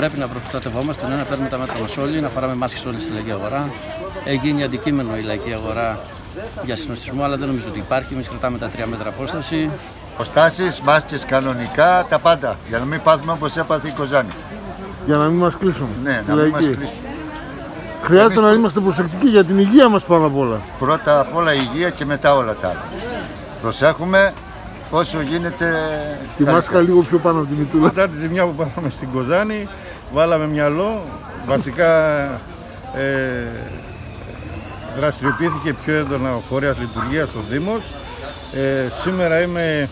πρέπει να προστατευόμαστε, ναι, να παίρνουμε τα μέτρα μας όλοι, να φοράμε μάσκες όλοι στη λαϊκή αγορά. Έχει γίνει αντικείμενο η λαϊκή αγορά για συνοστισμό, αλλά δεν νομίζω ότι υπάρχει. Εμείς κρατάμε τα τρία μέτρα απόσταση. Αποστάσεις, μάσκες κανονικά, τα πάντα. Για να μην πάθουμε όπως έπαθε η Κοζάνη. Για να μην μας κλείσουν. Ναι, τη να μην μας λαϊκή. κλείσουν. Χρειάζεται να είμαστε προσεκτικοί για την υγεία μας πάνω απ' όλα. Πρώτα απ' όλα η υγεία και μετά όλα τα άλλα. Προσέχουμε όσο γίνεται. Τη καλύτερα. μάσκα λίγο πιο πάνω από τη μητούλα. Μετά τη ζημιά που πάθαμε στην Κοζάνη, βάλαμε μυαλό. Βασικά ε, δραστηριοποιήθηκε πιο έντονα ο φορέας λειτουργίας ο Δήμος. Ε, σήμερα είμαι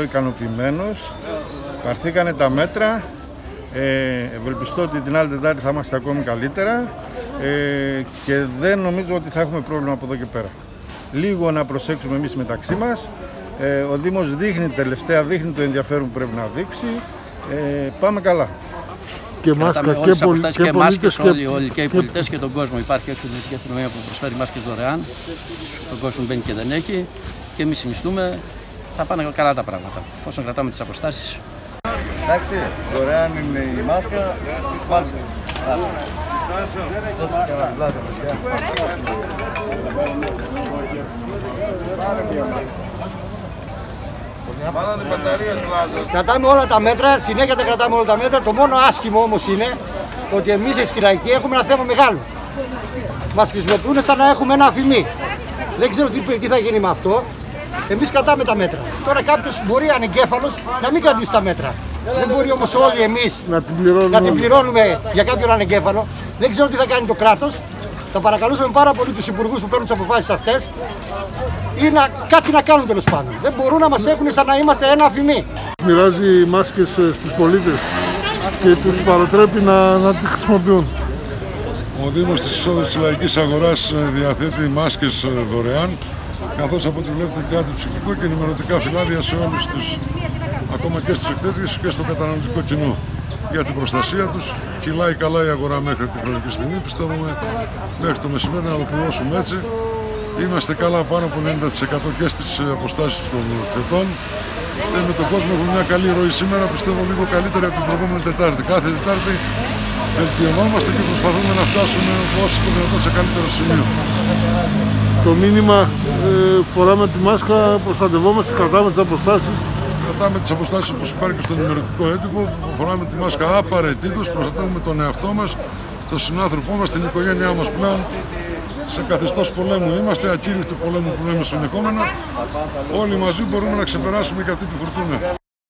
90% ικανοποιημένος. Πάρθηκανε τα μέτρα. Ε, ευελπιστώ ότι την άλλη Τετάρτη θα είμαστε ακόμη καλύτερα ε, και δεν νομίζω ότι θα έχουμε πρόβλημα από εδώ και πέρα. Λίγο να προσέξουμε εμείς μεταξύ μας. Ε, ο Δήμος δείχνει τελευταία, δείχνει το ενδιαφέρον που πρέπει να δείξει. Ε, πάμε καλά. Και μάσκα Κρατάμε και, όλες τις πολι... αποστάσεις και και μάσκες πολίτες όλοι, όλοι, και οι πολιτές και τον κόσμο. Υπάρχει έξω την Εθνική Αστυνομία που προσφέρει μάσκες δωρεάν. Τον κόσμο μπαίνει και δεν έχει. Και εμείς συνιστούμε. Θα πάνε καλά τα πράγματα. Όσο κρατάμε τις αποστάσεις, Εντάξει, δωρεάν είναι η μάσκα. Μάσκα. Κρατάμε όλα τα μέτρα, συνέχεια τα κρατάμε όλα τα μέτρα. Το μόνο άσχημο όμως είναι ότι εμείς στη λαϊκή έχουμε ένα θέμα μεγάλο. Μας χρησιμοποιούν σαν να έχουμε ένα αφημί. Δεν ξέρω τι, τι θα γίνει με αυτό. Εμείς κρατάμε τα μέτρα. Τώρα κάποιος μπορεί ανεγκέφαλος να μην κρατήσει τα μέτρα. Δεν μπορεί όμως όλοι εμείς Να την πληρώνουμε. να την όλοι. πληρώνουμε για κάποιον ανεγκέφαλο. Δεν ξέρω τι θα κάνει το κράτος. Θα παρακαλούσαμε πάρα πολύ τους υπουργούς που παίρνουν τις αποφάσεις αυτές ή να, κάτι να κάνουν τέλος πάντων. Δεν μπορούν να μας έχουν σαν να είμαστε ένα αφημί. Μοιράζει μάσκες ε, στους πολίτες και τους παροτρέπει να, να τις χρησιμοποιούν. Ο Δήμος της Εισόδου της Λαϊκής Αγοράς ε, διαθέτει μάσκες ε, δωρεάν, καθώς από ό,τι βλέπετε και αντιψυκτικό και ενημερωτικά φυλάδια σε όλους τους, ακόμα και στις εκθέσεις και στο καταναλωτικό κοινό. Για την προστασία τους, κυλάει καλά η αγορά μέχρι την χρονική στιγμή, πιστεύουμε μέχρι το μεσημέρι να ολοκληρώσουμε έτσι. Είμαστε καλά πάνω από 90% και στις ε, αποστάσεις των θετών. Ε, με τον κόσμο έχουμε μια καλή ροή σήμερα, πιστεύω λίγο καλύτερη από την προηγούμενη Τετάρτη. Κάθε Τετάρτη βελτιωνόμαστε και προσπαθούμε να φτάσουμε όσο το δυνατόν σε καλύτερο σημείο. Το μήνυμα ε, φοράμε τη μάσκα, προστατευόμαστε, κρατάμε τις αποστάσεις. Κρατάμε τις αποστάσεις όπω υπάρχει και στο ενημερωτικό έντυπο. Φοράμε τη μάσκα απαραίτητος, προστατεύουμε τον εαυτό μας, τον συνάνθρωπό μας, την οικογένειά μας πλέον. Σε καθεστώς πολέμου είμαστε, ακήρυκτο πολέμου που λέμε συνεχόμενα. Όλοι μαζί μπορούμε να ξεπεράσουμε και αυτή τη φουρτούνα.